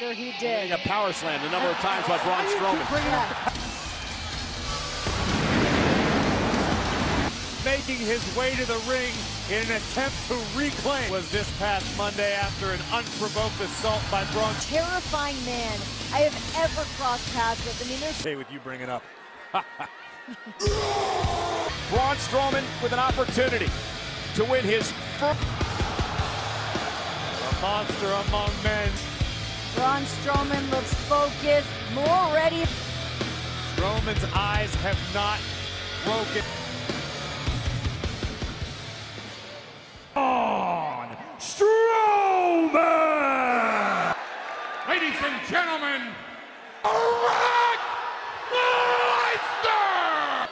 Sure he did. A power slam a number of times by Braun Strowman. Making his way to the ring in an attempt to reclaim was this past Monday after an unprovoked assault by Braun. Terrifying man I have ever crossed paths with. I mean, there's Okay with you bringing up. Braun Strowman with an opportunity to win his first. A monster among men. Braun Strowman looks focused, more ready. Strowman's eyes have not broken. On Strowman! Ladies and gentlemen, Brock Lesnar!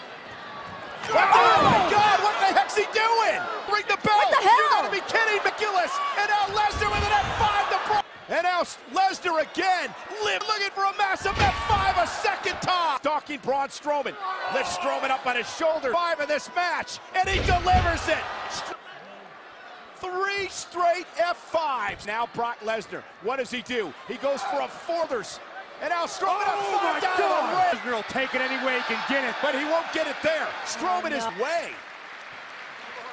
Oh my God! What the heck's he doing? Ring the bell! What the hell? You gotta be kidding, McGillis! And now Lesnar with an F5 to Braun. And now Lesnar again, live looking for a massive F5 a second time. Stalking Braun Strowman. Lifts Strowman up on his shoulder. Five in this match, and he delivers it. Three straight F5s. Now Brock Lesnar. What does he do? He goes for a fourthers. And now Strowman Oh F5 my down God! Lesnar will take it any way he can get it. But he won't get it there. Strowman is No. way.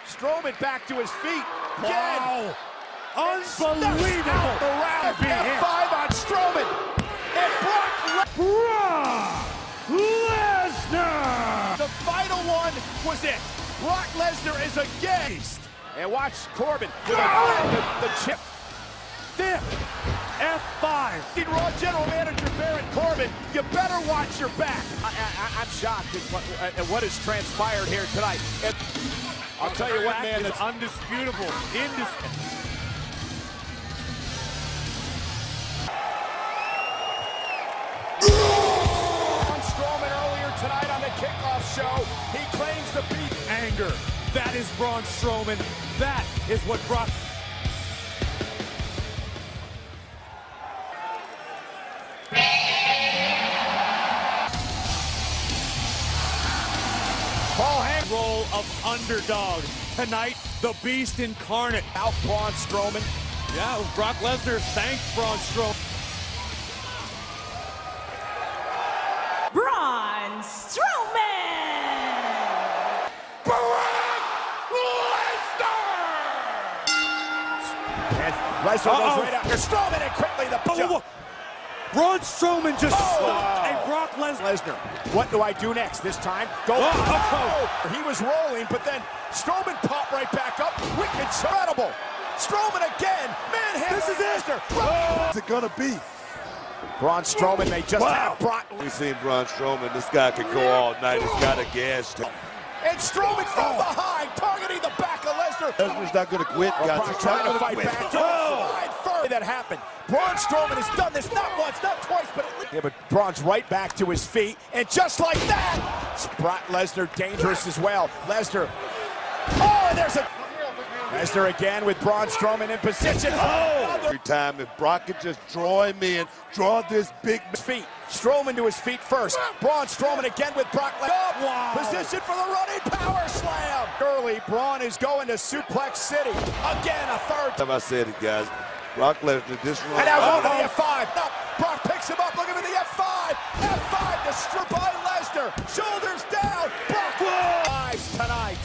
Strowman back to his feet. Again. Wow! Unbelievable! The round F5 on Strowman. And Brock Le- Lesnar! The final one was it. Brock Lesnar is a beast. And watch Corbin with a, the, the chip. Fifth F5. In Raw General Manager Baron Corbin, you better watch your back. I, I, I'm shocked at what, uh, at what has transpired here tonight. And I'll tell you what, man, that's undisputable. Indis- kickoff show. He claims the beat. anger. That is Braun Strowman. That is what Brock. Paul Heyman Role of underdog. Tonight, the Beast incarnate. out Braun Strowman. Yeah, Brock Lesnar thanks Braun Strowman. Lesnar Uh-oh. goes right after Strowman and quickly the Whoa, whoa, whoa. Braun Strowman just Oh. stopped and Brock Lesnar. Lesnar, what do I do next? This time, go. Oh. Oh. He was rolling, but then Strowman popped right back up. Wicked, incredible. Strowman again, manhandling This is it. Lesnar. Oh. What's it gonna be? Braun Strowman may just Wow. have Brock. We've seen Braun Strowman. This guy could go all night. He's got a gas. tank. And Strowman from oh. behind, targeting the back of Lesnar. Lesnar's not gonna quit, guys. He's trying to fight gonna back. quit. Oh. That happened. Braun Strowman has done this not once, not twice, but at least. Yeah, but Braun's right back to his feet, and just like that, Brock Lesnar dangerous as well. Lesnar. Oh, and there's a. Lesnar again with Braun Strowman in position. Oh, Every time, if Brock could just draw him in, draw this big feet. Strowman to his feet first. Braun Strowman again with Brock Lesnar. Oh, wow. Position for the running power slam. Early, Braun is going to Suplex City. Again, a third time I said it, guys. Brock Lesnar, this run. And now going to Oh, the F5. No, Brock picks him up. Looking for the F5. F5 to strip by Lesnar. Shoulders down. Brock lives tonight.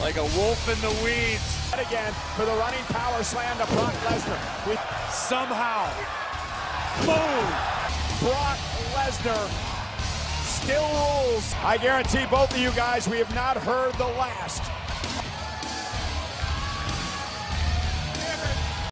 Like a wolf in the weeds. And again for the running power slam to Brock Lesnar. With Somehow. Boom. Brock Lesnar still rules. I guarantee both of you guys we have not heard the last